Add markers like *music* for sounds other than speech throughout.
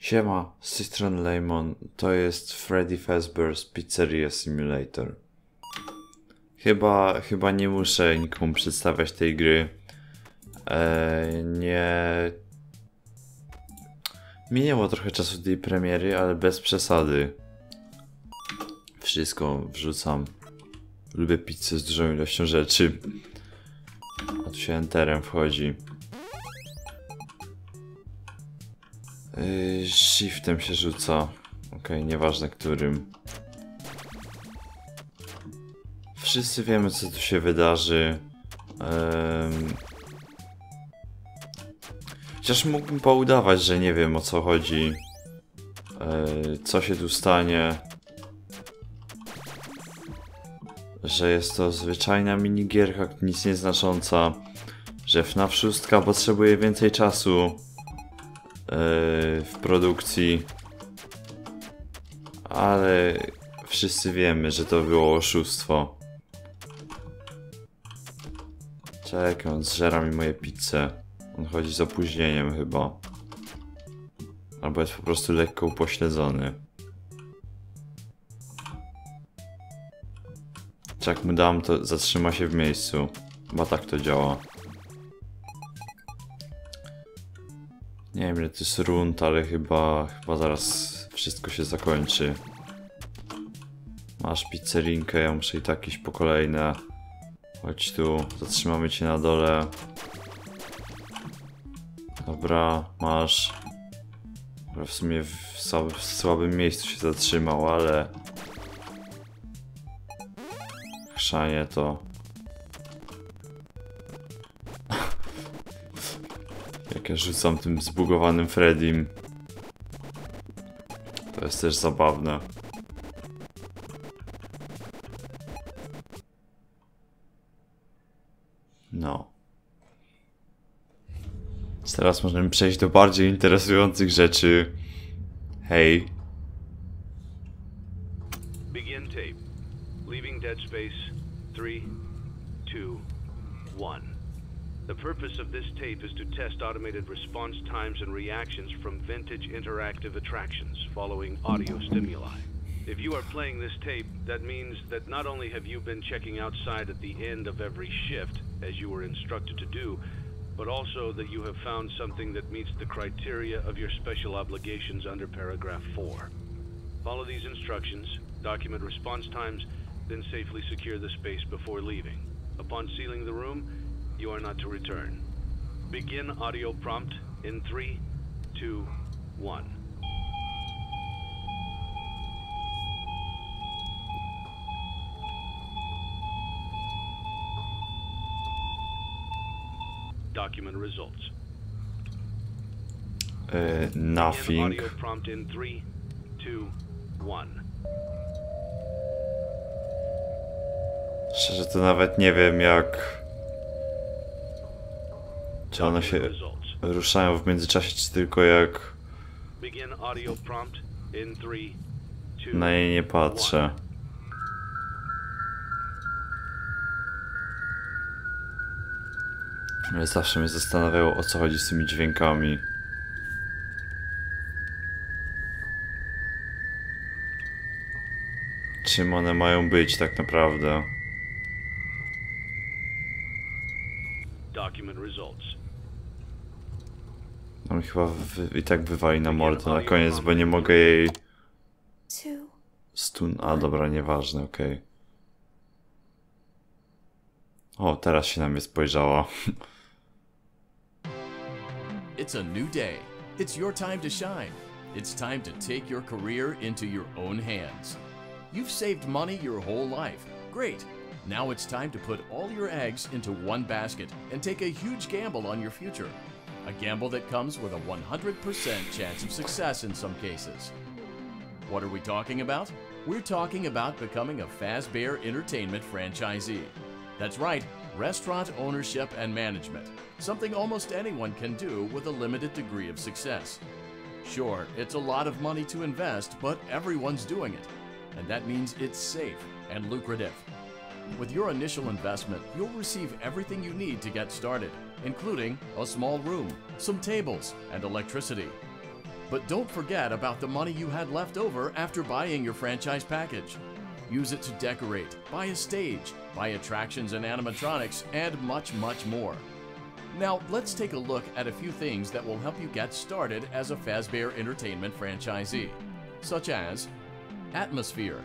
Siema, z tej strony Lemon. To jest Freddy Fazbear's Pizzeria Simulator. Chyba, chyba nie muszę nikomu przedstawiać tej gry. Eee, nie... Minęło trochę czasu tej premiery, ale bez przesady. Wszystko wrzucam. Lubię pizzę z dużą ilością rzeczy. A tu się enterem wchodzi. Yy, shiftem się rzuca. Okej, nieważne którym. Wszyscy wiemy co tu się wydarzy. Em, Chociaż mógłbym poudawać, że nie wiem o co chodzi. Yy, co się tu stanie. Że jest to zwyczajna minigierka, nic nieznacząca. Że FNAF 6 potrzebuje więcej czasu yy, w produkcji. Ale wszyscy wiemy, że to było oszustwo. Czekaj, on zżera mi moje pizze. On chodzi z opóźnieniem chyba. Albo jest po prostu lekko upośledzony. Czy jak mu dam, to zatrzyma się w miejscu. Bo tak to działa. Nie wiem ile to jest rund, ale chyba, chyba zaraz wszystko się zakończy. Masz pizzerinkę, ja muszę i tak iść po kolejne. Chodź tu, zatrzymamy cię na dole. Dobra, masz. Dobra, w sumie w, w słabym miejscu się zatrzymał, ale... Chrzanie to... Jak ja rzucam tym zbugowanym Freddym. To jest też zabawne. No. Teraz możemy przejść do bardziej interesujących rzeczy. Hej. Begin tape. Leaving dead space. Three, two, one. The purpose of this tape is to test automated response times and reactions from vintage interactive attractions following audio stimuli. If you are playing this tape, that means that not only have you been checking outside at the end of every shift, as you were instructed to do, but also that you have found something that meets the criteria of your special obligations under paragraph 4. Follow these instructions, document response times, then safely secure the space before leaving. Upon sealing the room, you are not to return. Begin audio prompt in three, two, one. Document results. Begin nothing. audio prompt in three, two, one. Szczerze to nawet nie wiem jak... Czy one się ruszają w międzyczasie, czy tylko jak na nie nie patrzę. Ale zawsze mnie zastanawiało o co chodzi z tymi dźwiękami. Czym one mają być tak naprawdę? Document results. No mi chyba i tak wywali na mordę na koniec, bo nie mogę jej two, stun... A dobra, nieważne, okej. O, teraz się na mnie spojrzała. It's a new day. It's your time to shine. It's time to take your career into your own hands. You've saved money your whole life. Great. Now it's time to put all your eggs into one basket and take a huge gamble on your future. A gamble that comes with a 100% chance of success in some cases. What are we talking about? We're talking about becoming a Fazbear Entertainment franchisee. That's right, restaurant ownership and management. Something almost anyone can do with a limited degree of success. Sure, it's a lot of money to invest, but everyone's doing it. And that means it's safe and lucrative. With your initial investment, you'll receive everything you need to get started, including a small room, some tables, and electricity. But don't forget about the money you had left over after buying your franchise package. Use it to decorate, buy a stage, buy attractions and animatronics, and much, much more. Now, let's take a look at a few things that will help you get started as a Fazbear Entertainment franchisee, such as atmosphere.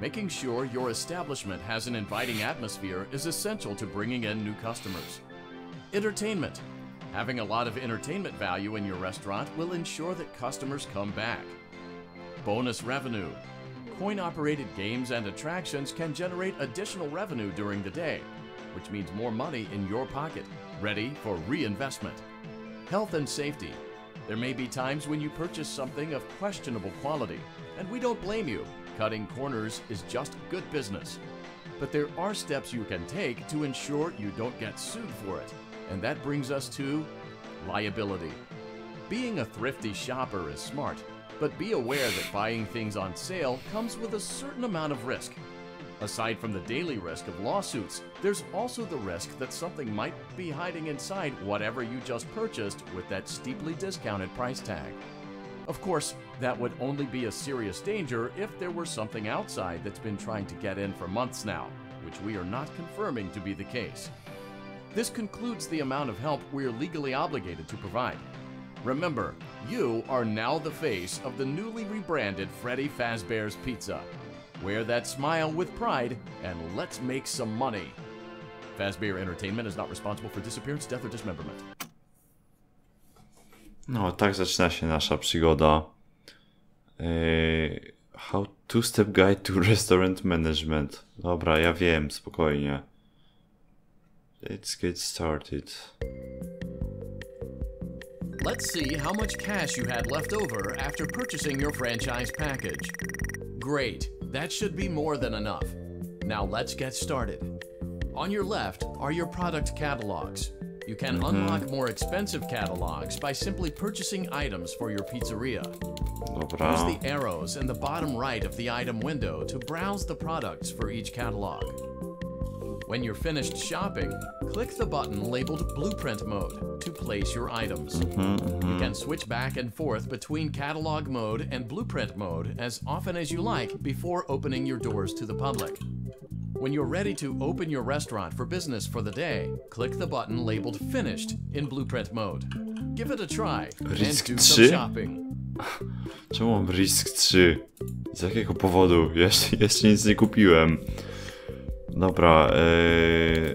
Making sure your establishment has an inviting atmosphere is essential to bringing in new customers. Entertainment. Having a lot of entertainment value in your restaurant will ensure that customers come back. Bonus revenue. Coin operated games and attractions can generate additional revenue during the day, which means more money in your pocket, ready for reinvestment. Health and safety. There may be times when you purchase something of questionable quality, and we don't blame you. Cutting corners is just good business. But there are steps you can take to ensure you don't get sued for it. And that brings us to liability. Being a thrifty shopper is smart, but be aware that buying things on sale comes with a certain amount of risk. Aside from the daily risk of lawsuits, there's also the risk that something might be hiding inside whatever you just purchased with that steeply discounted price tag. Of course, that would only be a serious danger if there were something outside that's been trying to get in for months now, which we are not confirming to be the case. This concludes the amount of help we are legally obligated to provide. Remember, you are now the face of the newly rebranded Freddy Fazbear's Pizza. Wear that smile with pride and let's make some money. Fazbear Entertainment is not responsible for disappearance, death, or dismemberment. No, tak zaczyna się nasza przygoda. Yy, how two-step guide to *laughs* restaurant management. Dobra, ja wiem, spokojnie. Let's get started. Let's see how much cash you had left over after purchasing your franchise package. Great, that should be more than enough. Now let's get started. On your left are your product catalogs. You can mm-hmm. unlock more expensive catalogs by simply purchasing items for your pizzeria. Use the arrows in the bottom right of the item window to browse the products for each catalog. When you're finished shopping, click the button labeled Blueprint Mode to place your items. Mm-hmm, mm-hmm. You can switch back and forth between Catalog Mode and Blueprint Mode as often as you like before opening your doors to the public. When you're ready to open your restaurant for business for the day, click the button labeled Finished in Blueprint Mode. Give it a try and do some shopping. Czemu mam risk 3? Z jakiego powodu? Jeszcze, jeszcze nic nie kupiłem. Dobra, yy...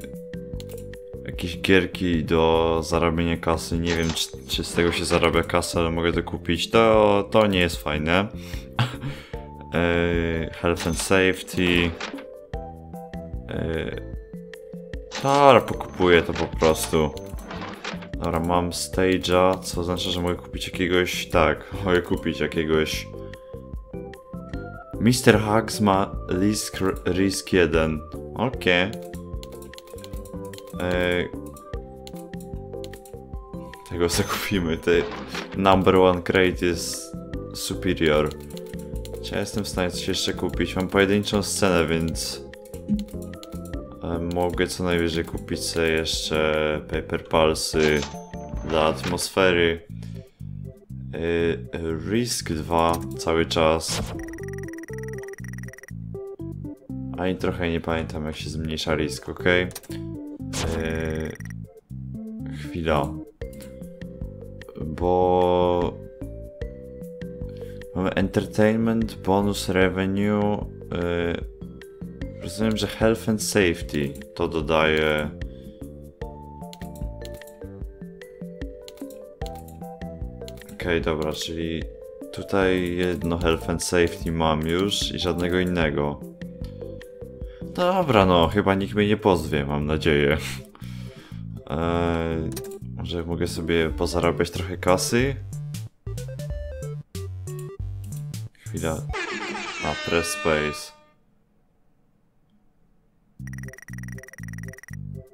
Jakieś gierki do zarabiania kasy. Nie wiem, czy, czy z tego się zarabia kasę, ale mogę to kupić. To, to nie jest fajne. *laughs* yy... Health and safety. Yy... Dobra, pokupuję to po prostu. Dobra, mam stage'a, co oznacza, że mogę kupić jakiegoś... Tak, *laughs* mogę kupić jakiegoś... Mr. Hugs ma risk, risk 1. Okej. Eee, Tego zakupimy. Te number one crate jest superior. Czy ja jestem w stanie coś jeszcze kupić? Mam pojedynczą scenę, więc... e, Mogę co najwyżej kupić sobie jeszcze paper pulsy dla atmosfery. Yy, Risk 2 cały czas. Ani trochę nie pamiętam jak się zmniejsza risk, ok? Yy, chwila. Bo... Mamy entertainment, bonus revenue. Yy, rozumiem, że health and safety to dodaje. Okej, dobra, czyli tutaj jedno health and safety mam już i żadnego innego. Dobra, no, chyba nikt mnie nie pozwie, mam nadzieję. *laughs* Eee, może mogę sobie pozarabiać trochę kasy? Chwila. A, press space.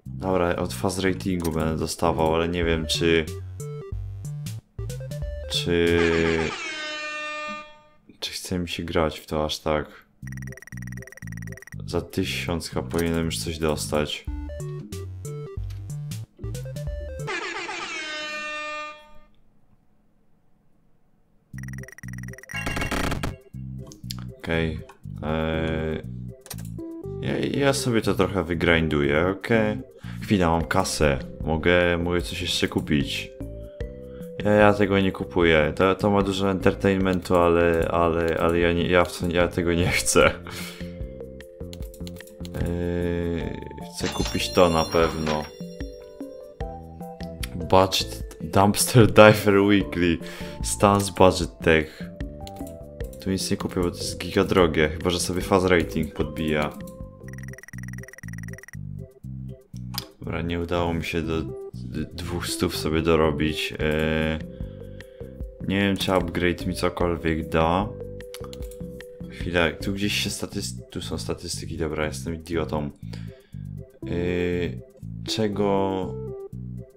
Dobra, od faz ratingu będę dostawał, ale nie wiem czy... Czy... Czy chce mi się grać w to aż tak? Za tysiąc chyba powinienem już coś dostać. Okej. Okay. Eee, ja, ja, sobie to trochę wygrinduję, okej. Okay. Chwila, mam kasę. Mogę, mogę coś jeszcze kupić. Ja, ja tego nie kupuję. To, to ma dużo entertainmentu, ale, ale, ale ja, nie, ja, ja tego nie chcę. Chcę kupić to na pewno. Budget Dumpster Diver Weekly. Stance Budget Tech. Tu nic nie kupię, bo to jest giga drogie. Chyba, że sobie faz rating podbija. Dobra, nie udało mi się do d- dwóch stów sobie dorobić. Eee, nie wiem, czy upgrade mi cokolwiek da. Chwila, tu gdzieś się statystyki. Tu są statystyki, dobra, jestem idiotą. Eee, czego.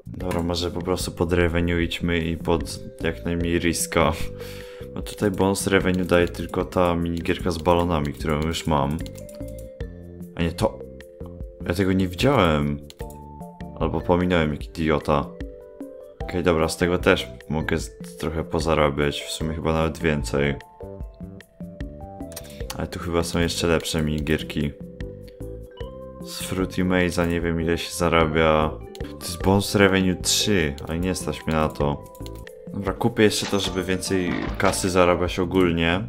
Dobra, może po prostu pod revenue idźmy i pod jak najmniej riska. No tutaj bonus revenue daje tylko ta minigierka z balonami, którą już mam. A nie to. Ja tego nie widziałem. Albo pominąłem jak idiota. Okej, dobra, z tego też mogę trochę pozarabiać. W sumie chyba nawet więcej. Ale tu chyba są jeszcze lepsze minigierki. Z Fruity Maze'a nie wiem ile się zarabia. To jest bonus revenue 3, ale nie stać mnie na to. Dobra, kupię jeszcze to, żeby więcej kasy zarabiać ogólnie.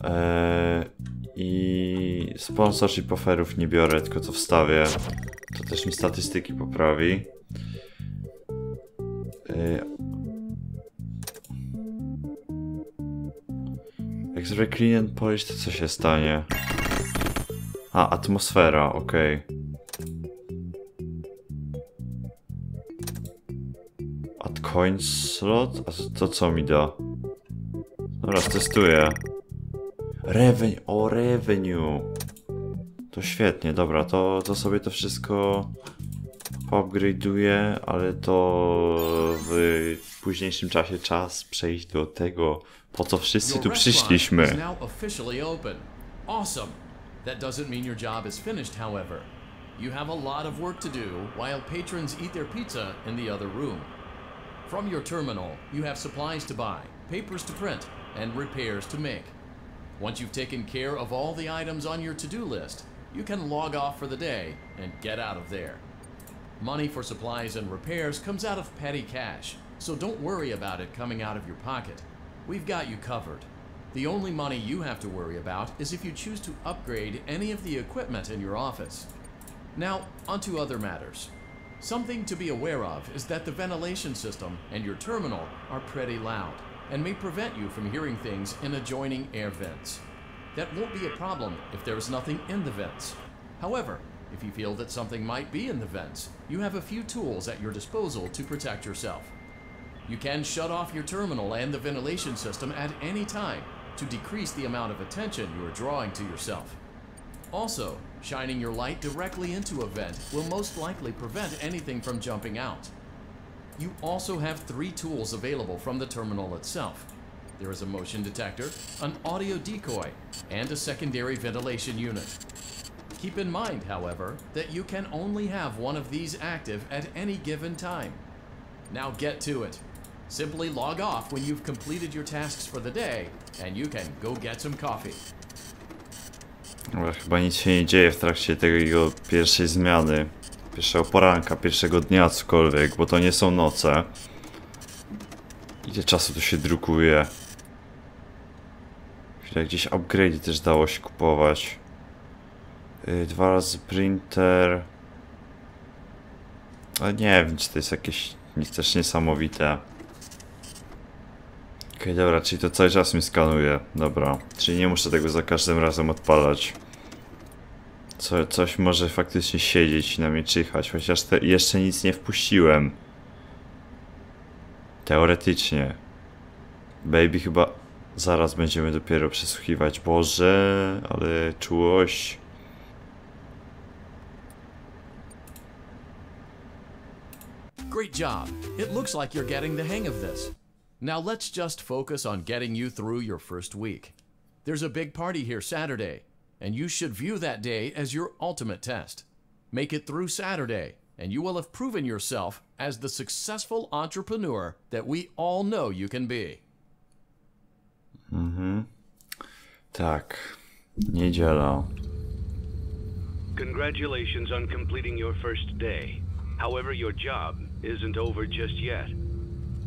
Eee, I sponsorship offerów nie biorę, tylko to wstawię. To też mi statystyki poprawi. Eee, jak zrobię clean and polish, to co się stanie? A, atmosfera, okej. At coin slot? A to, co mi da? Dobra, testuję. Revenue, o revenue. To świetnie, dobra, to, to sobie to wszystko poupgrade'uję, ale to w późniejszym czasie czas przejść do tego, po co wszyscy tu przyszliśmy. Awesome. That doesn't mean your job is finished, however. You have a lot of work to do while patrons eat their pizza in the other room. From your terminal, you have supplies to buy, papers to print, and repairs to make. Once you've taken care of all the items on your to-do list, you can log off for the day and get out of there. Money for supplies and repairs comes out of petty cash, so don't worry about it coming out of your pocket. We've got you covered. The only money you have to worry about is if you choose to upgrade any of the equipment in your office. Now, onto other matters. Something to be aware of is that the ventilation system and your terminal are pretty loud and may prevent you from hearing things in adjoining air vents. That won't be a problem if there is nothing in the vents. However, if you feel that something might be in the vents, you have a few tools at your disposal to protect yourself. You can shut off your terminal and the ventilation system at any time to decrease the amount of attention you are drawing to yourself. Also, shining your light directly into a vent will most likely prevent anything from jumping out. You also have three tools available from the terminal itself. There is a motion detector, an audio decoy, and a secondary ventilation unit. Keep in mind, however, that you can only have one of these active at any given time. Now get to it. Simply log off when you've completed your tasks for the day, and you can go get some coffee. Dobra, chyba nic się nie dzieje w trakcie tego pierwszej zmiany. Pierwszego poranka, pierwszego dnia, cokolwiek, bo to nie są noce. Ile czasu tu się drukuje? Chwilę, gdzieś upgrade też dało się kupować. Yy, dwa razy printer. Ale nie wiem, czy to jest jakieś nic też niesamowite. Okej, dobra, czyli to cały czas mi skanuje. Dobra, czyli nie muszę tego za każdym razem odpalać. Co, coś może faktycznie siedzieć i na mnie czyhać, chociaż te, jeszcze nic nie wpuściłem. Teoretycznie. Baby chyba zaraz będziemy dopiero przesłuchiwać. Boże, ale czułość. Great job. It looks like you're getting the hang of this. Now let's just focus on getting you through your first week. There's a big party here Saturday, and you should view that day as your ultimate test. Make it through Saturday, and you will have proven yourself as the successful entrepreneur that we all know you can be. Mhm. Tak. Niedziela. Congratulations on completing your first day. However, your job isn't over just yet.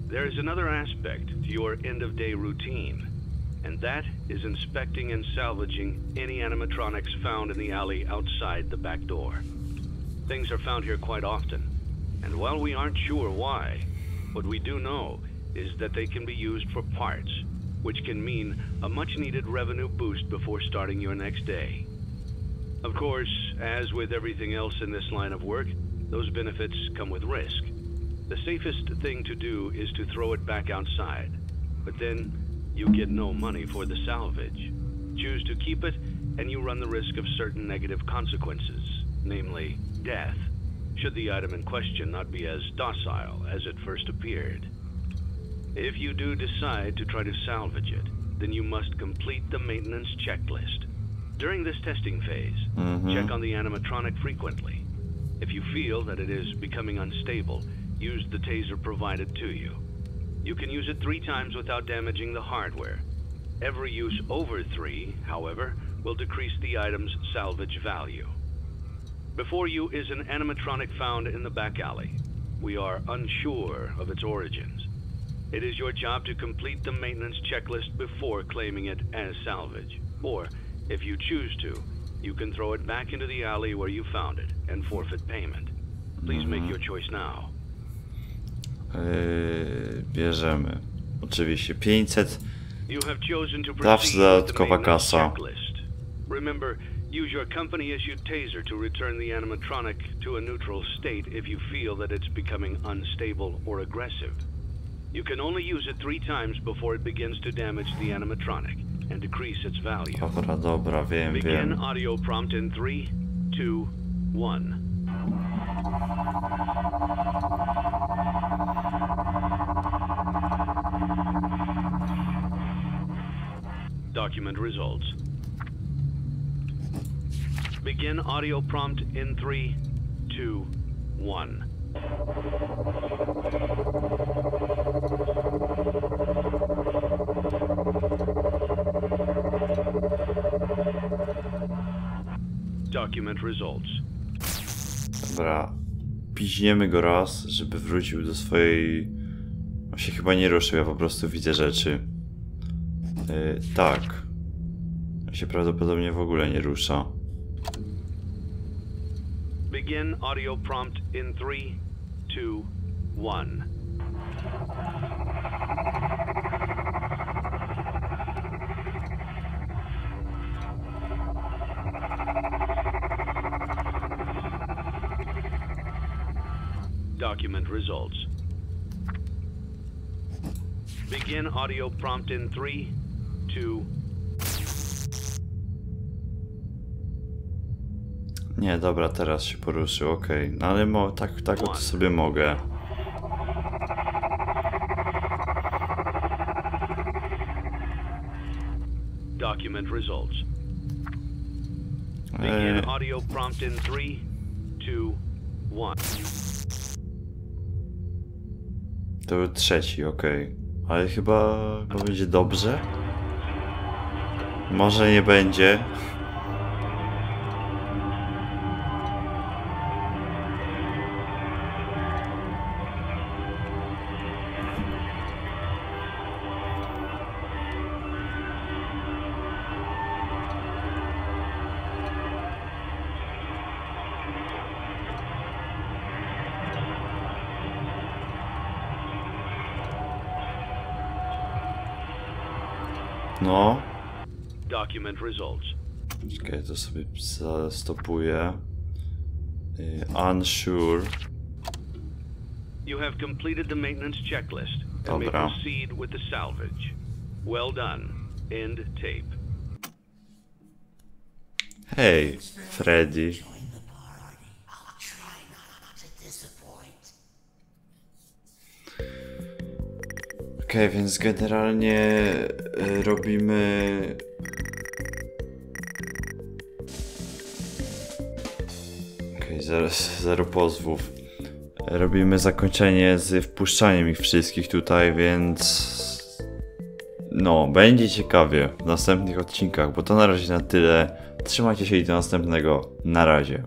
There is another aspect to your end of day routine, and that is inspecting and salvaging any animatronics found in the alley outside the back door. Things are found here quite often, and while we aren't sure why, what we do know is that they can be used for parts, which can mean a much needed revenue boost before starting your next day. Of course, as with everything else in this line of work, those benefits come with risk. The safest thing to do is to throw it back outside, but then you get no money for the salvage. Choose to keep it, and you run the risk of certain negative consequences, namely death, should the item in question not be as docile as it first appeared. If you do decide to try to salvage it, then you must complete the maintenance checklist. During this testing phase, Mhm. check on the animatronic frequently. If you feel that it is becoming unstable, use the taser provided to you. You can use it three times without damaging the hardware. Every use over three, however, will decrease the item's salvage value. Before you is an animatronic found in the back alley. We are unsure of its origins. It is your job to complete the maintenance checklist before claiming it as salvage. Or, if you choose to, you can throw it back into the alley where you found it and forfeit payment. Please make mm-hmm. your choice now. Yy, bierzemy. Oczywiście 500. You have chosen to Zawsze dodatkowa kasa. Remember, use your company-issued taser to return the animatronic to a neutral state if you feel that it's becoming unstable or aggressive. You can only use it three times before it begins to damage the animatronic and decrease its value. Dobra, dobra, wiem, Begin wiem. audio prompt in three, two, one. Document results. Begin audio prompt in three, two, one. Document results. Dobra. Piźniemy go raz, żeby wrócił do swojej... On się chyba nie ruszył, ja po prostu widzę rzeczy. Y, tak. To się prawdopodobnie w ogóle nie rusza. Begin audio prompt in 3, 2, 1. document results. Begin audio prompt in 3, nie, dobra, teraz się poruszył, okej. Okay. No ale mo tak, tak to sobie mogę. Document results. Begin e, audio prompt in 3, 2, 1. To był trzeci, okej. Okay. Ale chyba będzie dobrze. Może nie będzie. No. Document results. Czekaj, to sobie zastopuję. Yy, unsure. You have completed the maintenance checklist and may proceed with the salvage. Well done. End tape. Hej, Freddy. Okej, więc generalnie y, robimy. Zero, zero pozwów. Robimy zakończenie z wpuszczaniem ich wszystkich tutaj, więc no, będzie ciekawie w następnych odcinkach, bo to na razie na tyle. Trzymajcie się i do następnego. Na razie.